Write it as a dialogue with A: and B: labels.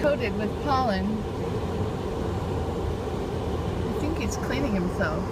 A: coated with pollen. I think he's cleaning himself.